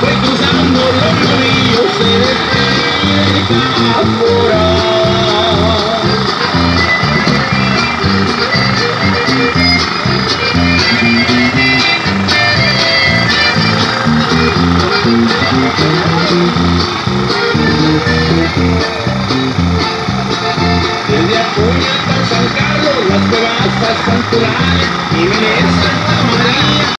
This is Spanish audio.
fue cruzando los novillos, se despide Desde Acuña hasta San Carlos, las cuevas a Santurales, y viene